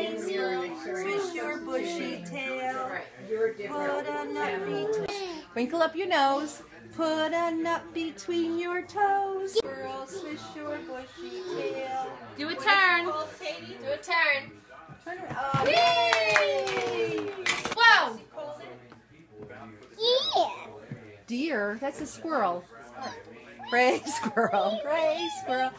legs, twist your bushy tail, put a nut between, wrinkle up your nose, put a nut between your toes. Girl, swish your bushy tail. Do a turn. Do a turn. Turn it up. Yay! Whoa! Deer, that's a squirrel. Gray squirrel, gray squirrel.